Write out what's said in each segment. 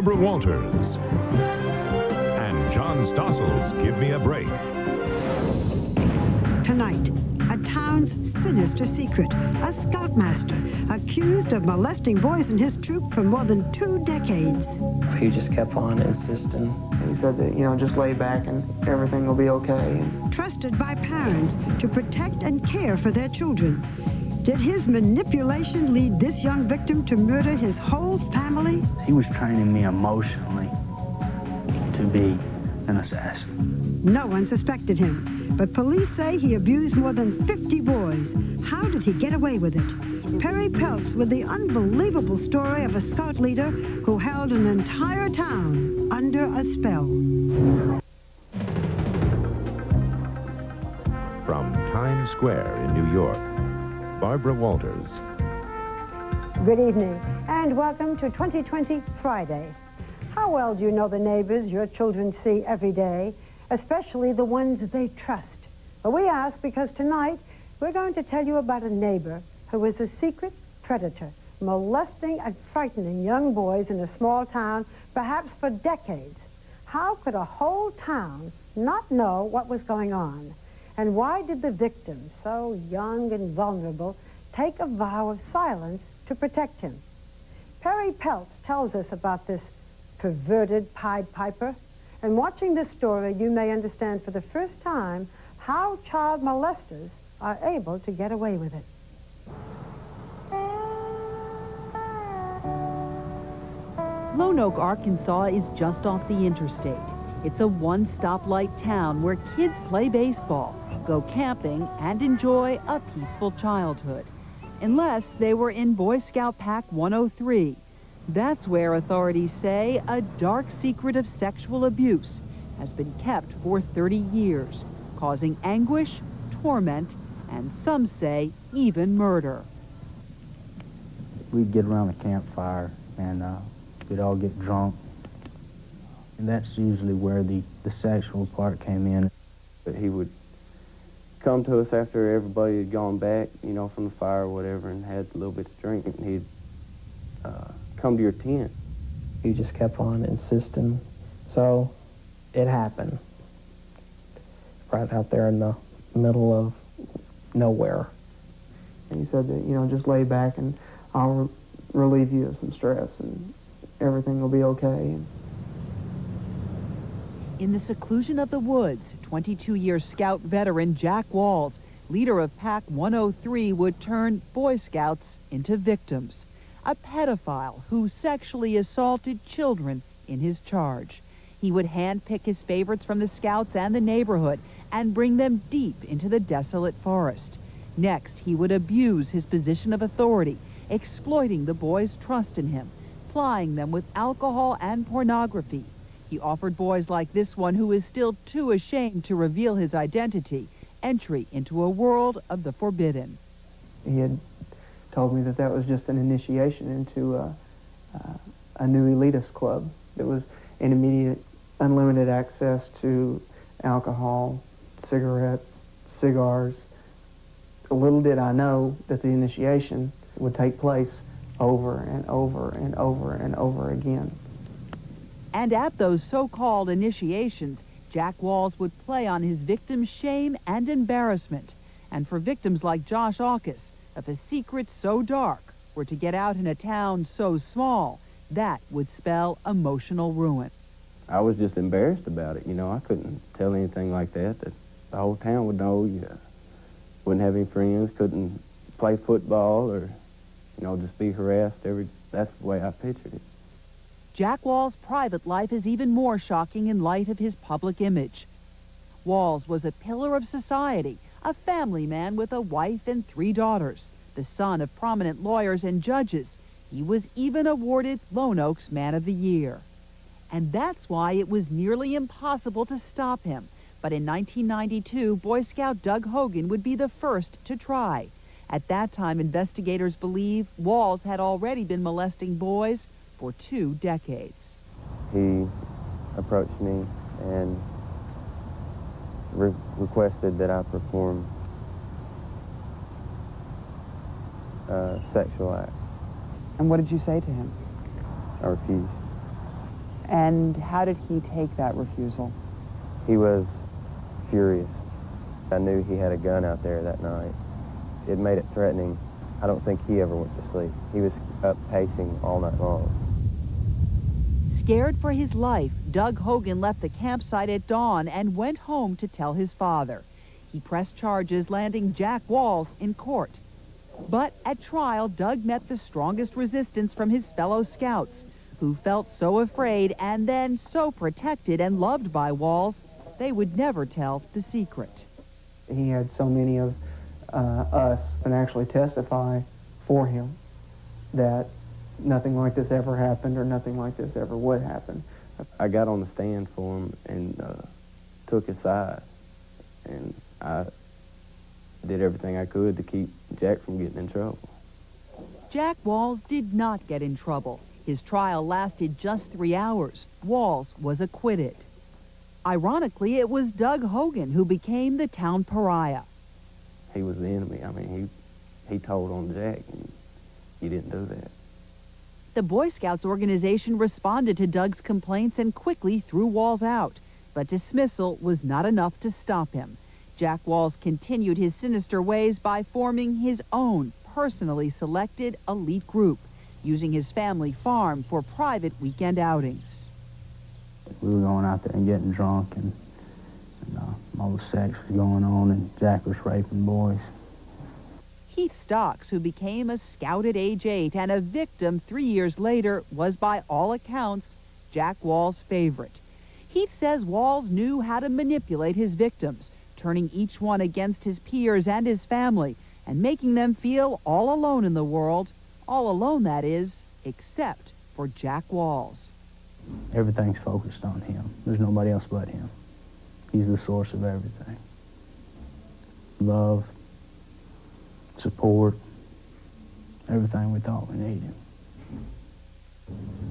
Barbara Walters. And John Stossel's Give Me a Break. Tonight, a town's sinister secret. A scoutmaster accused of molesting boys in his troop for more than two decades. He just kept on insisting. He said that, you know, just lay back and everything will be okay. Trusted by parents to protect and care for their children. Did his manipulation lead this young victim to murder his whole family? He was training me emotionally to be an assassin. No one suspected him, but police say he abused more than 50 boys. How did he get away with it? Perri Peltz with the unbelievable story of a scout leader who held an entire town under a spell. From Times Square in New York, Barbara Walters. Good evening, and welcome to 2020 Friday. How well do you know the neighbors your children see every day, especially the ones they trust? Well, we ask because tonight we're going to tell you about a neighbor who was a secret predator, molesting and frightening young boys in a small town, perhaps for decades. How could a whole town not know what was going on? And why did the victim, so young and vulnerable, take a vow of silence to protect him? Perri Peltz tells us about this perverted Pied Piper. And watching this story, you may understand for the first time how child molesters are able to get away with it. Lonoke, Arkansas is just off the interstate. It's a one-stoplight town where kids play baseball, go camping, and enjoy a peaceful childhood. Unless they were in Boy Scout Pack 103. That's where authorities say a dark secret of sexual abuse has been kept for 30 years, causing anguish, torment, and some say even murder. We'd get around the campfire and uh, we'd all get drunk. And that's usually where the, the sexual part came in. But he would come to us after everybody had gone back, you know, from the fire or whatever, and had a little bit to drink, and he'd uh, come to your tent. He just kept on insisting. So it happened. Right out there in the middle of nowhere. And he said that, you know, just lay back and I'll re relieve you of some stress and everything will be okay. In the seclusion of the woods, 22-year Scout veteran Jack Walls, leader of Pack 103, would turn Boy Scouts into victims. A pedophile who sexually assaulted children in his charge. He would handpick his favorites from the Scouts and the neighborhood and bring them deep into the desolate forest. Next, he would abuse his position of authority, exploiting the boys' trust in him, plying them with alcohol and pornography. He offered boys like this one, who is still too ashamed to reveal his identity, entry into a world of the forbidden. he had told me that that was just an initiation into a, uh, a new elitist club that was an immediate, unlimited access to alcohol, cigarettes, cigars. Little did I know that the initiation would take place over and over and over and over again. And at those so-called initiations, Jack Walls would play on his victims' shame and embarrassment. And for victims like Josh Aukus, if a secret so dark were to get out in a town so small, that would spell emotional ruin. I was just embarrassed about it, you know. I couldn't tell anything like that, that the whole town would know. You wouldn't have any friends, couldn't play football or, you know, just be harassed every... That's the way I pictured it. Jack Wall's private life is even more shocking in light of his public image. Walls was a pillar of society, a family man with a wife and three daughters, the son of prominent lawyers and judges. He was even awarded Lonoke's Man of the Year. And that's why it was nearly impossible to stop him. But in 1992, Boy Scout Doug Hogan would be the first to try. At that time, investigators believe Walls had already been molesting boys for two decades. He approached me and re requested that I perform a sexual act. And what did you say to him? I refused. And how did he take that refusal? He was furious. I knew he had a gun out there that night. It made it threatening. I don't think he ever went to sleep. He was up pacing all night long. Scared for his life, Doug Hogan left the campsite at dawn and went home to tell his father. He pressed charges, landing Jack Walls in court. But at trial, Doug met the strongest resistance from his fellow scouts, who felt so afraid and then so protected and loved by Walls, they would never tell the secret. He had so many of uh, us and actually testify for him that nothing like this ever happened or nothing like this ever would happen. I got on the stand for him and uh, took his side. And I did everything I could to keep Jack from getting in trouble. Jack Walls did not get in trouble. His trial lasted just three hours. Walls was acquitted. Ironically, it was Doug Hogan who became the town pariah. He was the enemy. I mean, he, he told on Jack, and he didn't do that. The Boy Scouts organization responded to Doug's complaints and quickly threw Walls out. But dismissal was not enough to stop him. Jack Walls continued his sinister ways by forming his own personally selected elite group, using his family farm for private weekend outings. We were going out there and getting drunk, and, and uh, all the sex was going on, and Jack was raping boys. Heath Stocks, who became a scout at age eight and a victim three years later, was by all accounts Jack Wall's favorite. Heath says Walls knew how to manipulate his victims, turning each one against his peers and his family, and making them feel all alone in the world, all alone, that is, except for Jack Walls. Everything's focused on him. There's nobody else but him. He's the source of everything. Love, support, everything we thought we needed.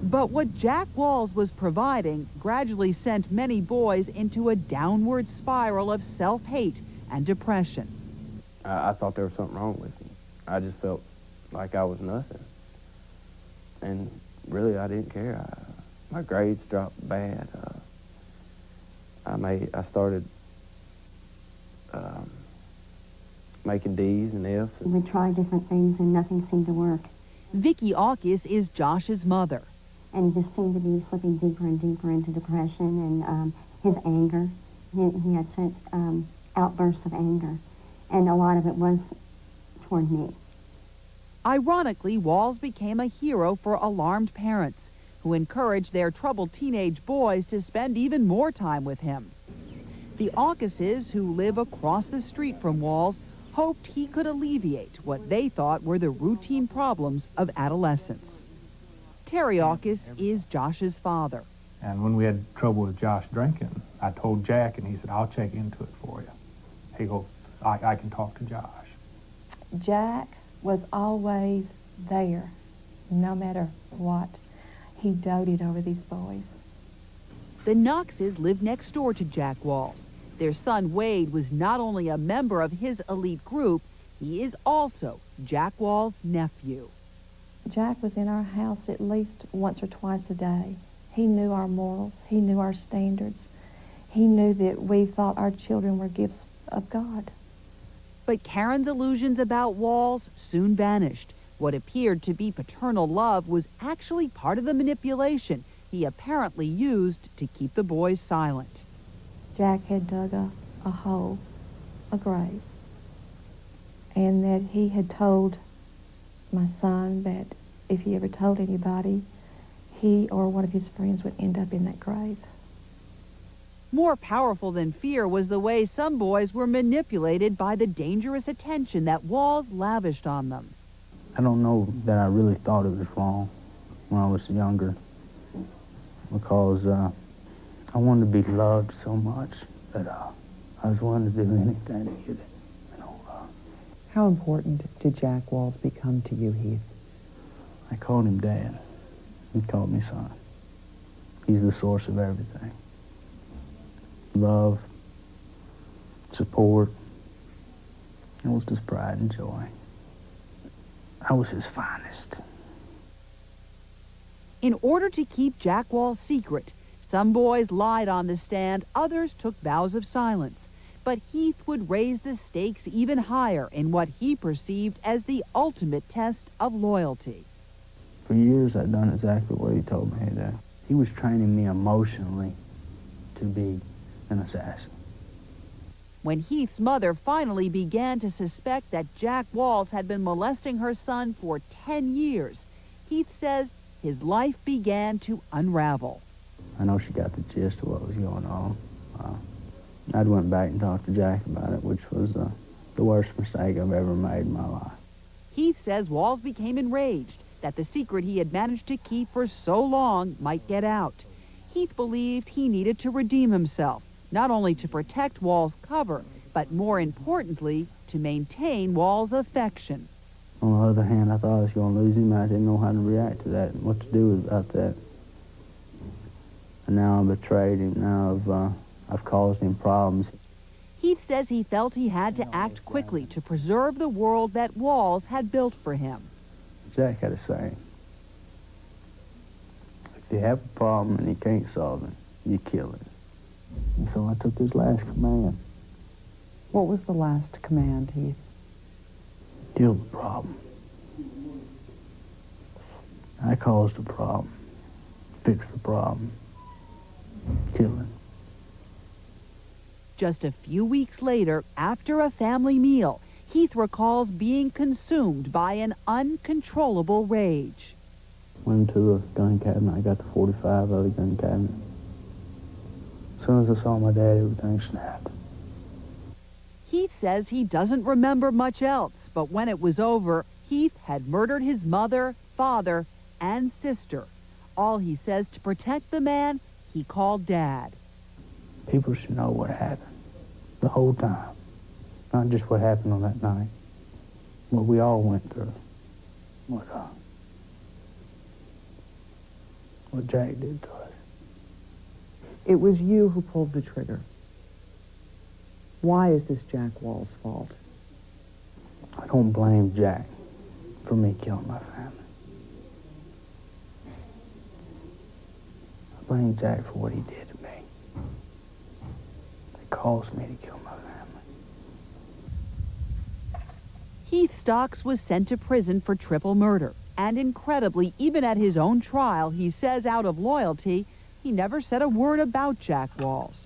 But what Jack Walls was providing gradually sent many boys into a downward spiral of self-hate and depression. I, I thought there was something wrong with me. I just felt like I was nothing. And really, I didn't care. I, my grades dropped bad. Uh, I made, I started um, making D's and F's. We tried different things and nothing seemed to work. Vicky Aukis is Josh's mother. And he just seemed to be slipping deeper and deeper into depression and um, his anger. He, he had such um, outbursts of anger. And a lot of it was toward me. Ironically, Walls became a hero for alarmed parents who encouraged their troubled teenage boys to spend even more time with him. The Aukises, who live across the street from Walls, hoped he could alleviate what they thought were the routine problems of adolescence. Terry Aukis is Josh's father. And when we had trouble with Josh drinking, I told Jack, and he said, I'll check into it for you. He goes, I, I can talk to Josh. Jack was always there, no matter what. He doted over these boys. The Knoxes lived next door to Jack Walls. Their son Wade was not only a member of his elite group, he is also Jack Wall's nephew. Jack was in our house at least once or twice a day. He knew our morals. He knew our standards. He knew that we thought our children were gifts of God. But Karen's illusions about Walls soon vanished. What appeared to be paternal love was actually part of the manipulation he apparently used to keep the boys silent. Jack had dug a, a hole, a grave, and that he had told my son that if he ever told anybody, he or one of his friends would end up in that grave. More powerful than fear was the way some boys were manipulated by the dangerous attention that Walls lavished on them. I don't know that I really thought it was wrong when I was younger because uh, I wanted to be loved so much that uh, I was willing to do anything to get it. You know, uh, How important did Jack Walls become to you, Heath? I called him Dad. He called me son. He's the source of everything. Love, support. It was his pride and joy. I was his finest. In order to keep Jack Wall's secret, some boys lied on the stand, others took vows of silence. But Heath would raise the stakes even higher in what he perceived as the ultimate test of loyalty. For years, I'd done exactly what he told me to do. He was training me emotionally to be an assassin. When Heath's mother finally began to suspect that Jack Walls had been molesting her son for 10 years, Heath says his life began to unravel. I know she got the gist of what was going on. Uh, I'd went back and talked to Jack about it, which was uh, the worst mistake I've ever made in my life. Heath says Walls became enraged that the secret he had managed to keep for so long might get out. Heath believed he needed to redeem himself, not only to protect Wall's cover, but more importantly, to maintain Wall's affection. On the other hand, I thought I was going to lose him. I didn't know how to react to that and what to do about that. And now I've betrayed him. Now I've, uh, I've caused him problems. Heath says he felt he had to act quickly to preserve the world that Walls had built for him. Jack had a saying. If you have a problem and you can't solve it, you kill it. And so I took his last command. What was the last command, Heath? Kill the problem. I caused the problem. Fix the problem. Just a few weeks later, after a family meal, Heath recalls being consumed by an uncontrollable rage. Went to the gun cabinet. I got the 45 out of the gun cabinet. As soon as I saw my dad, everything snapped. Heath says he doesn't remember much else, but when it was over, Heath had murdered his mother, father, and sister. All he says to protect the man he called Dad. People should know what happened the whole time. Not just what happened on that night. What we all went through. What, uh, what Jack did to us. It was you who pulled the trigger. Why is this Jack Wall's fault? I don't blame Jack for me killing my family. Blame Jack for what he did to me. It caused me to kill my family. Heath Stocks was sent to prison for triple murder. And incredibly, even at his own trial, he says out of loyalty, he never said a word about Jack Walls.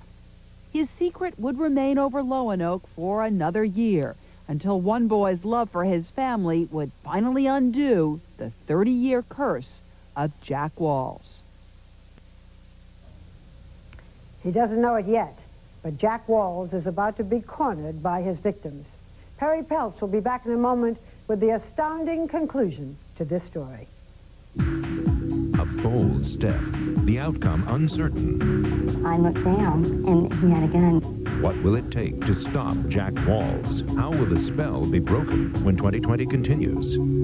His secret would remain over Lonoke for another year until one boy's love for his family would finally undo the 30-year curse of Jack Walls. He doesn't know it yet, but Jack Walls is about to be cornered by his victims. Perri Peltz will be back in a moment with the astounding conclusion to this story. A bold step, the outcome uncertain. I looked down, and he had a gun. What will it take to stop Jack Walls? How will the spell be broken when 2020 continues?